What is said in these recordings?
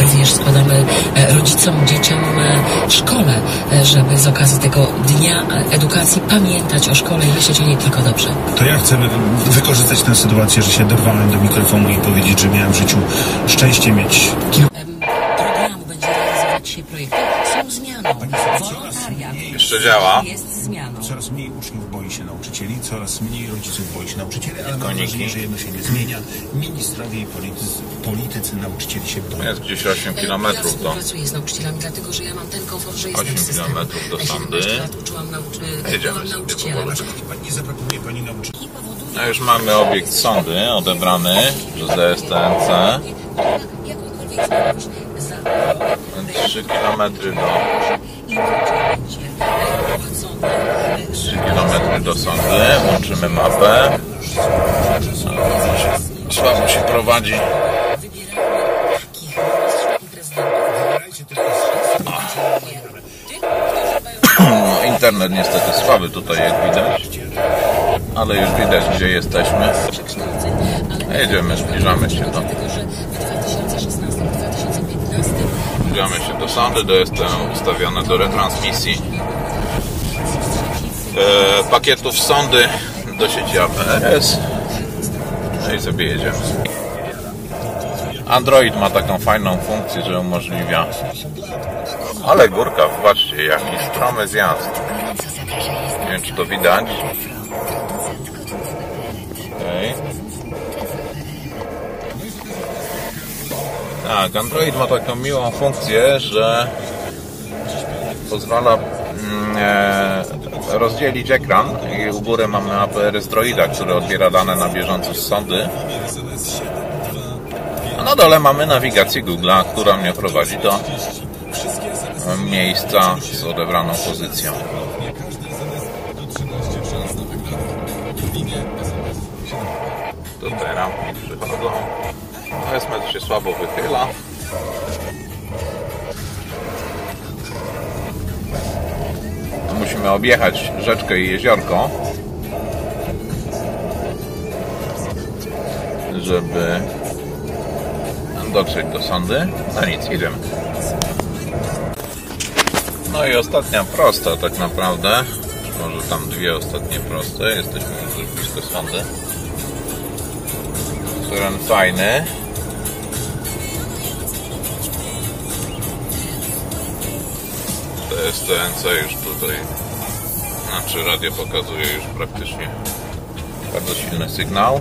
również składamy e, rodzicom, dzieciom, e, szkole, e, żeby z okazji tego Dnia Edukacji pamiętać o szkole i myśleć o niej tylko dobrze. To ja chcę wy- wykorzystać tę sytuację, że się dorwałem do mikrofonu i powiedzieć, że miałem w życiu szczęście mieć Em, zmianą. Wolontariat Jeszcze działa. jest zmianą. Coraz mniej uczniów boi się nauczycieli, coraz mniej rodziców boi się nauczycieli, ale mam Koniki. wrażenie, że jedno się nie zmienia. Ministrowie i politycy, politycy nauczycieli się boją. Jest gdzieś 8 Ja kilometrów do... współpracuję z nauczycielami, dlatego że ja mam ten komfort, że jestem 8 w systemie. kilometrów do Ja 17 Sandy. lat uczyłam nauczy... Jedziemy byłam sobie nauczycielem. powoli. Dlaczego pani nie zaproponuje pani nauczycieli? I powoduje, No już mamy obiekt sądy odebrany przez DSTNC. jakąkolwiek zmianę za 3 km do... i będzie prowadzone 3 km do sądy. Łączymy mapę. Słabo się prowadzi. No, internet niestety słaby tutaj jak widać. Ale już widać gdzie jesteśmy. Jedziemy, zbliżamy się do... Zbliżamy się do sądy, do jestem ustawione do retransmisji e, pakietów sądy do sieci APRS. No i sobie jedziemy. Android ma taką fajną funkcję, że umożliwia. Ale górka, zobaczcie, jaki stromy zjazd. Nie wiem, czy to widać. Okej. Tak, Android ma taką miłą funkcję, że pozwala mm, e, rozdzielić ekran i u góry mamy APRS Droida, który odbiera dane na bieżąco z sądy. A na dole mamy nawigację Google'a, która mnie prowadzi do miejsca z odebraną pozycją. Tutaj rampki przychodzą. Esmet się słabo wychyla. Musimy objechać rzeczkę i jeziorko, żeby dotrzeć do sądy. No nic, idziemy. No i ostatnia prosta tak naprawdę. Może tam dwie ostatnie proste. Jesteśmy już blisko sądy. Teren fajny. TSTNC już tutaj, znaczy radio pokazuje już praktycznie bardzo silny sygnał.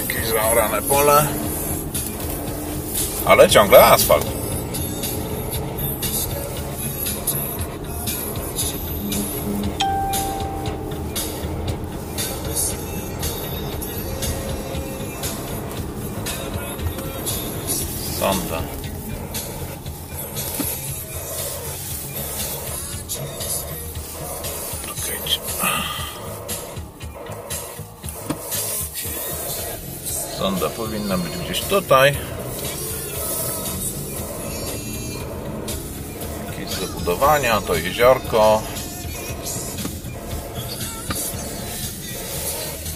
Jakieś zaorane pole. Ale ciągle asfalt. Czekajcie. Sonda powinna być gdzieś tutaj. Jakieś zabudowania, to jeziorko.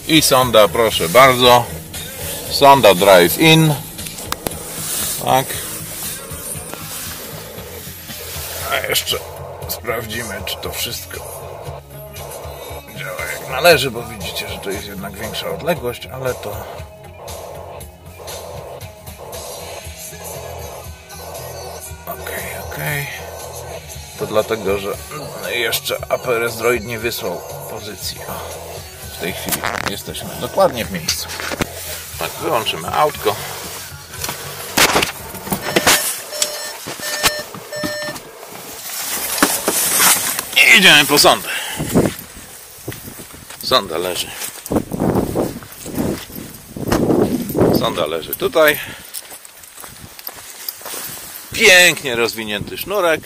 I sonda, proszę bardzo. Sonda Drive In. Tak. A jeszcze sprawdzimy, czy to wszystko działa jak należy, bo widzicie, że to jest jednak większa odległość, ale to. To dlatego, że jeszcze APRS Droid nie wysłał pozycji. O, w tej chwili jesteśmy dokładnie w miejscu. Tak, wyłączymy autko. Idziemy po sondę. Sonda leży. Sonda leży tutaj. Pięknie rozwinięty sznurek.